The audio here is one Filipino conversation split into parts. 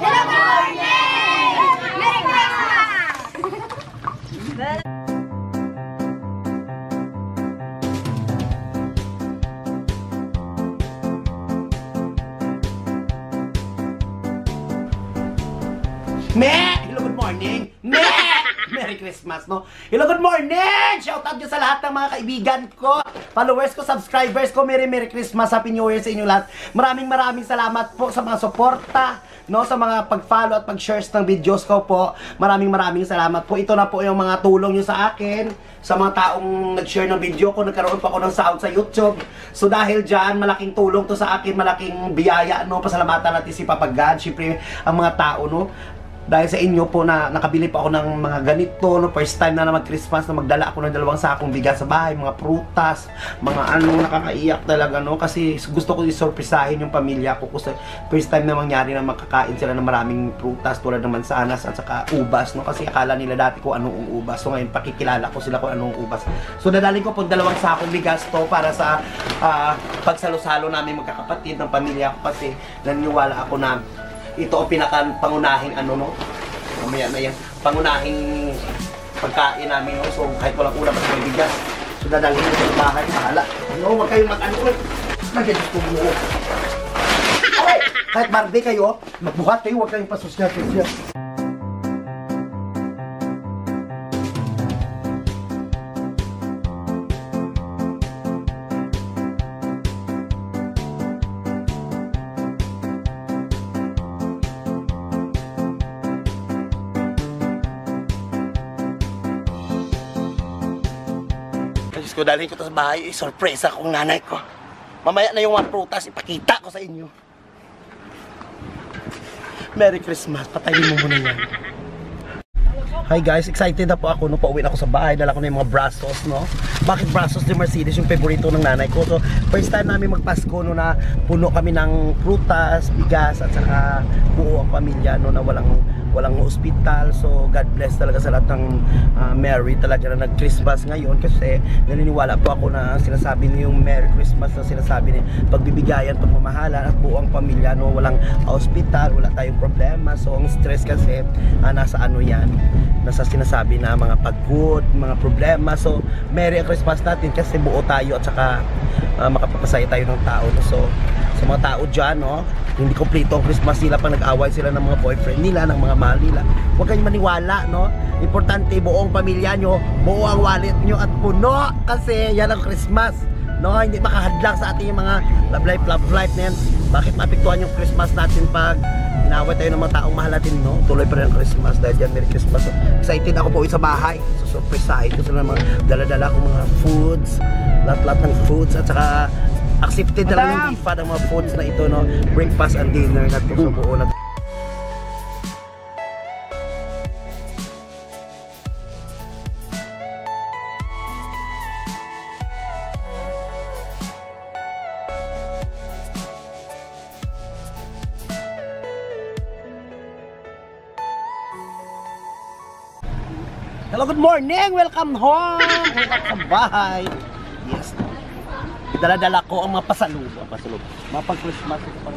Good morning! Christmas, no? Hello, good morning! Shout out sa lahat ng mga kaibigan ko, followers ko, subscribers ko. Merry Merry Christmas, Happy New Year sa inyo lahat. Maraming maraming salamat po sa mga suporta, no? Sa mga pag-follow at pag-shares ng videos ko po. Maraming maraming salamat po. Ito na po yung mga tulong nyo sa akin, sa mga taong nag-share ng video ko, nagkaroon pa ako ng sound sa YouTube. So dahil dyan, malaking tulong to sa akin, malaking biyaya, no? Pasalamatan natin si Papa God, syempre ang mga tao, no? Dahil sa inyo po na nakabili pa ako ng mga ganito, no, first time na na mag-Christmas na magdala ako ng dalawang sakong bigas sa bahay, mga prutas, mga ano, nakakaiyak talaga, no, kasi gusto ko isorpresahin yung pamilya ko. Kasi first time na mangyari na makakain sila ng maraming prutas tulad ng mansanas at saka ubas, no, kasi akala nila dati ko anong ubas, so ngayon pakikilala ko sila kung anong ubas. So dadalhin ko po dalawang sakong bigas to para sa ah, pagsalo-salo namin magkakapatid ng pamilya ko kasi naniniwala ako na ito ang pinaka pangunahing ano no? Mamaya na yan. Pangunahing pagkain namin no? So kahit walang ulam at may bigas. So dadalhin ko sa bahay. Bahala. No wag kayong mag ano ulit nagyanis ko mo kahit barde kayo magbuhat kayo wag kayong pasusya ko, dalhin ko to sa bahay, i-surprise akong nanay ko. Mamaya na yung mga prutas, ipakita ko sa inyo. Merry Christmas, patayin mo muna yan. Hi guys, excited na po ako no pauwi ako sa bahay, dala ko na yung mga brasos no. Bakit brasos ni Mercedes yung favorito ng nanay ko? So, first time namin magpasko no na puno kami ng prutas, bigas at saka buo ang pamilya no na walang walang ospital. So, God bless talaga sa lahat ng ah, Merry talaga na nag-Christmas ngayon kasi naniniwala po ako na sinasabi niyo yung Merry Christmas na sinasabi ni pagbibigayan, pagmamahalan at buo ang pamilya no walang ospital, wala tayong problema. So, ang stress kasi ah, nasa ano yan, nasa sinasabi na mga pagod, mga problema. So, Merry Christmas natin kasi buo tayo at saka ah, makapapasaya tayo ng tao. No? So, sa mga tao dyan, no? hindi kompleto ang Christmas nila pag nag-away sila ng mga boyfriend nila, ng mga mahal nila. Huwag kayong maniwala, no? Importante, buong pamilya nyo, buo ang wallet nyo at puno kasi yan ang Christmas. No, hindi makahadlang sa ating mga love life, love life na yan. Bakit maapektuhan yung Christmas natin pag inaway tayo ng mga taong mahal natin, no? Tuloy pa rin ang Christmas dahil dyan, Merry Christmas. So, excited ako po sa bahay. So, surpriseahin ko sila mga dala-dala kong mga foods, lahat-lahat ng foods at saka accepted na lang yung IFA ng mga foods na ito, no? Breakfast and dinner na ito sa buo na Hello, good morning! Welcome home! Welcome sa bahay! Yes. Dala-dala ko ang mga pasalubong. Pasalubong. Mga pag-Christmas. Pag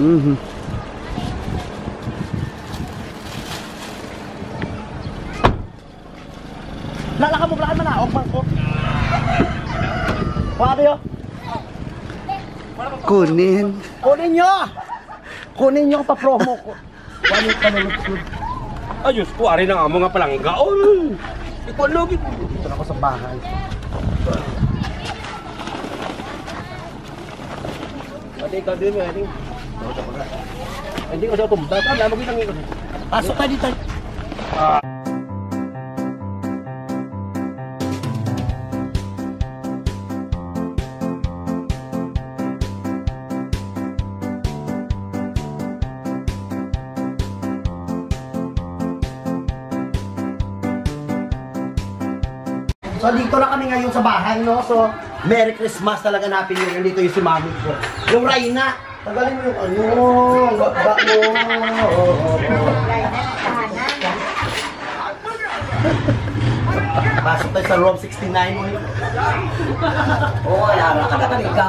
mm-hmm. Lalaka mo, balakan manaog man ko. Paano yun? Kunin. Kunin nyo! Kunin nyo pa promo ko. Paano yung panulog-sulog? Ayos ko, ari na nga mga palangga. Oh, ikaw logi. Dito na ako sa bahay. Ate, ikaw din, ate. Hindi ko siya tumba. Kala mo ginang ikaw. Pasok tayo dito. So dito na kami ngayon sa bahay, no? So, Merry Christmas talaga na Happy New Year. Dito yung si mami ko. Yung Raina. Tagalin mo yung ano, baba mo. Oh, oh, oh. Pasok tayo sa room 69. uy. Oo, ka na talaga.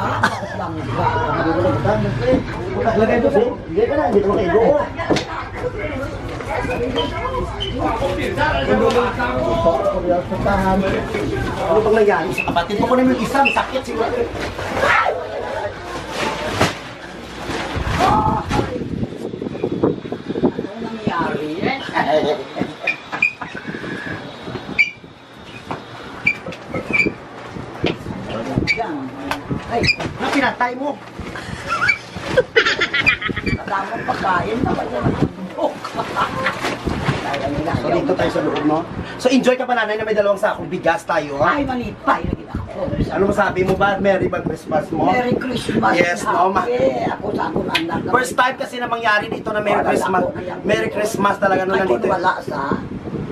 Lagay doon. Hindi ka na, hindi ka makaigo. Ano bang nangyari sa kapatid mo? Kunin mo yung isa, may sakit siguro. Ano nangyari? Yan. Ay, Na pinatay mo. damang pagkain naman. Kaya dito tayo sa loob, no? So enjoy ka pa nanay na may dalawang sakong bigas tayo, ha? Ay, malipay na gina ako. Ano masabi mo ba? Merry ba Christmas mo? Merry Christmas. Yes, no, ma- Happy. Ako sa akong anak. na- First time kasi na mangyari dito na Merry Christmas. Merry Christmas talaga nung Ay, kung nandito. wala sa,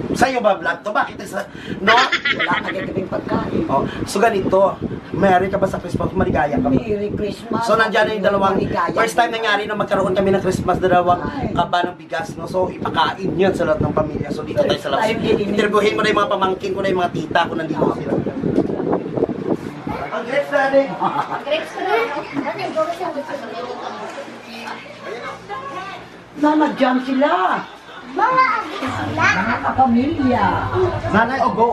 Sa'yo ba vlog to? Bakit sa... No? wala ka gagawing pagkain. Oh, so ganito. Merry ka ba sa Christmas? Maligaya ka ba? Merry Christmas. So nandiyan na yung dalawang, Maligaya. first time nangyari na magkaroon kami ng Christmas, dalawang kaba ng bigas, no? So ipakain yun sa lahat ng pamilya. So dito tayo sa labas. Interviewin mo na yung mga pamangkin ko na yung mga tita ko nandito sila. Ang grapes. Grapes na. Ano yung gawin siya? Nanadyan sila. Mga sila. Mga kapamilya. Nanay, oh go.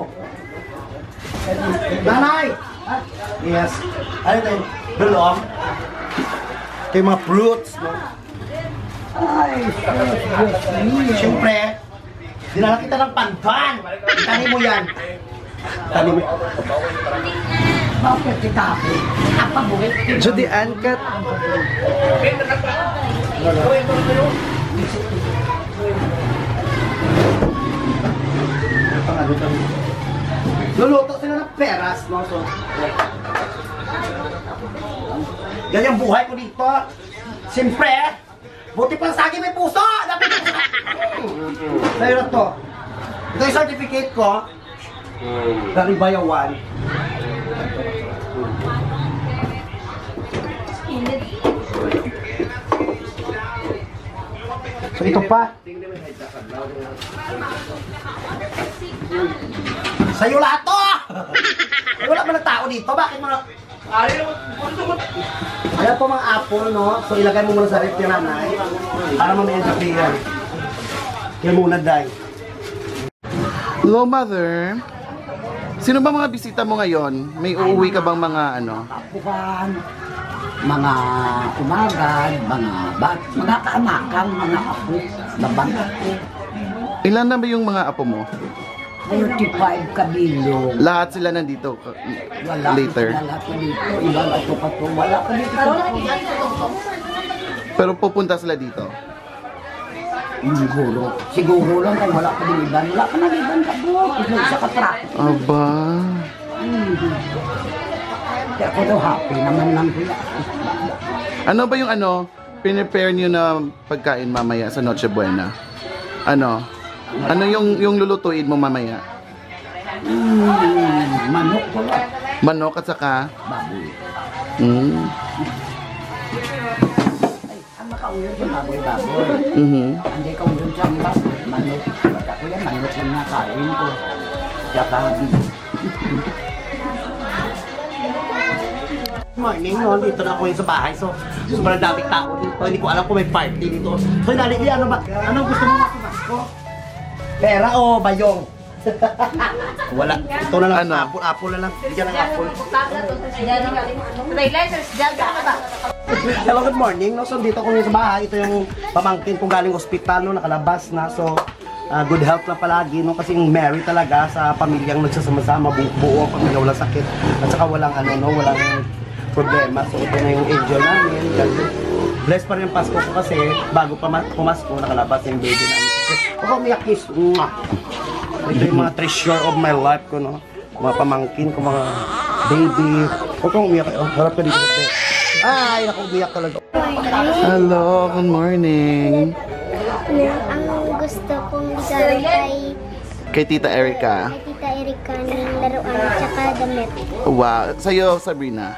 Nanay! Yes. Ano tayo? Belong? Kay mga fruits, no? Ay. Siyempre, dinala kita ng pantan. Tanim mo yan. Tanim mo. Bakit kita ako? Napabuhit. Judy Ancat. Luluto ng peras, no? So, Ganyan buhay ko dito. Siyempre, buti pa sa akin may puso! Dapat Sa'yo na to. Ito yung certificate ko. Garibayawan. So ito pa. Sa'yo lahat to! Eh, wala ba ng tao dito? Bakit mo na... Ayan po mga apple, no? So ilagay mo muna sa ref yung nanay. Para mamaya sa yan. Kaya muna, day. Hello, mother. Sino ba mga bisita mo ngayon? May uuwi ka bang mga ano? Kapukan, mga umagad, mga bat, mga kaanakan, mga apo, babang. Ilan na ba yung mga apo mo? 45 kabilo. Lahat sila nandito ka- Wala later. Wala ka dito. Ibang ato pa to. Wala ka dito. Pero pupunta sila dito. Siguro. Siguro lang kung wala ka din iban. Wala ka na iban ka po. Isa isa ka. Aba. Kaya ako daw happy naman lang kuya. Ano ba yung ano, pinipare niyo na pagkain mamaya sa Noche Buena? Ano? Ano yung yung lulutuin mo mamaya? Mm, manok ko lang. Manok at saka Baboy. mm, Ay, ang makaulo sa baboy-baboy. mhm. Hindi ka ulo sa baboy. Manok. Bata ko yan, manok lang na kain ko. Tsaka Morning, no? Dito na ako ngayon sa bahay. So, sobrang daming tao dito. Hindi ko alam kung may party dito. So, Nalili, ano ba? Anong gusto mo matumas ko? Pera o bayong? Wala. Ito na lang. Ano? Apple, apple na lang. Bigyan ng apple. Hello, good morning. No, so dito ko sa bahay. Ito yung pamangkin kong galing ospital, no, nakalabas na. So, ah, good health lang palagi, no, kasi yung Mary talaga sa pamilyang nagsasama-sama, bu buo ang pamilya, walang sakit. At saka walang, ano, no, walang problema. So, ito na yung angel namin. Kasi, blessed pa rin yung Pasko ko kasi bago pa ma- pumasko, nakalabas yung baby namin. Ako umiyak kiss. Mwah! Ito yung mga treasure of my life ko, no? Mga pamangkin ko, mga baby. Huwag kang umiyak. Oh, harap ka dito. Ay, naku, umiyak talaga. Hello, good morning. Ang gusto kong gawin kay, Kay Tita Erica. kay Tita Erika ng laruan at saka damit. Wow. Sa'yo, Sabrina.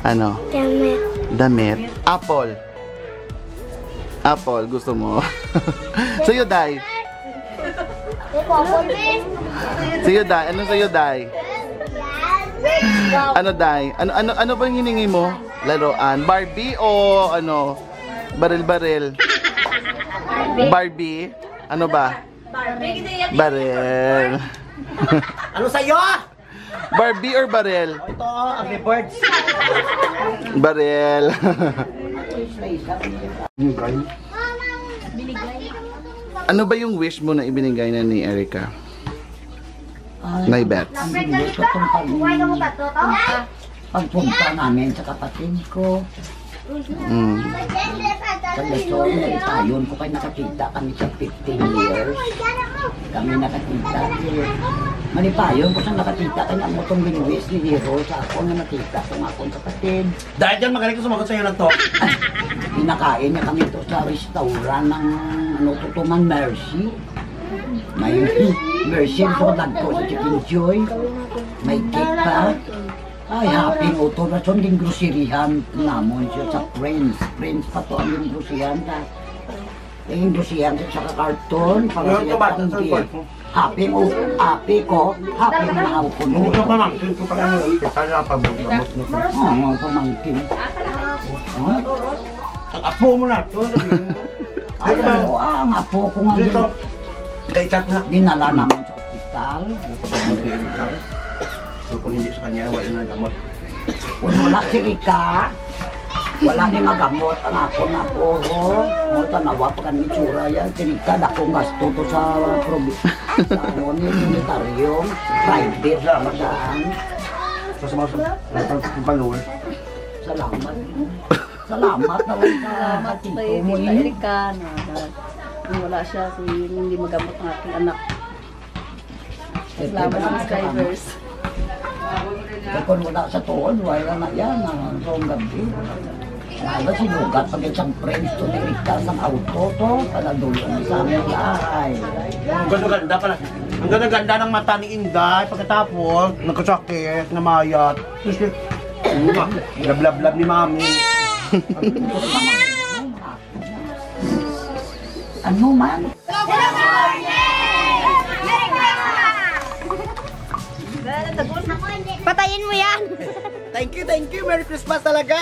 Ano? Damit. Damit. Apple. Apple, gusto mo. Sa'yo, Day. Sa'yo, Day. Ano sa'yo, Day? Ano, Day? Ano, ano, ano bang hiningi mo? Laruan? Barbie o ano? Baril-baril? Barbie? Ano ba? Baril. Ano sa'yo? Barbie or baril? Ito, Angry Birds. Baril. ano ba yung wish mo na ibinigay na ni Erica? Nay pag, pagpunta namin sa kapatid ko. Mm. Sa Luzon, nagtayon ko kayo nakakita kami sa 15 years. Kami nakakita. Malipayon ko sa nakakita kaya ang motong binuwis ni Hero sa ako na nakita ko nga akong kapatid. Dahil dyan magaling ko sumagot sa'yo ng to. Pinakain niya kami to sa restaurant ng ano, Tutuman Mercy. May Mercy so ko sa Chicken Joy. May cake pa. Ay, happy auto na son din groserihan namon siya sa Prince. Prince pa to ang yung groserihan ta. Yung groserihan sa karton para sa gift. Kwarto. Happy mo, happy ko, happy na ako ko. Hindi ko pa lang. Hindi ko pa lang. Kita na pag-gamot mo. Oo, pamangkin. Ah, Ang apo mo na. Ito, Ay, ano, ah, ang apo ko nga Dito. din. Kay chat na. Dinala naman sa ospital. So, kung hindi sa kanya, wala na gamot. Kung wala si Rika, wala ni magamot ang ako na puro. Mo tanawa pa kami tsura yan. Si Rika, dakong gasto to sa probi. Sa ano ni militaryong private sa madaan. So, sa mga sa followers. Salamat. Salamat naman sa katito mo Kay yun. Erika na, na kung wala siya, si hindi magamot ang aking anak. Salamat sa subscribers. Eh, kung wala sa tuon, wala na yan. Ang ang gabi. Lalo sinugat pag isang friends to ni Rika sa auto to. Panadulan sa aming bahay. Ang ganda-ganda pala. Ang ganda-ganda ng mata ni Inday. Pagkatapos, nagkasakit, namayat. Blab-blab-blab ni Mami. Ano man? Patayin mo yan! Thank you, thank you. Merry Christmas talaga!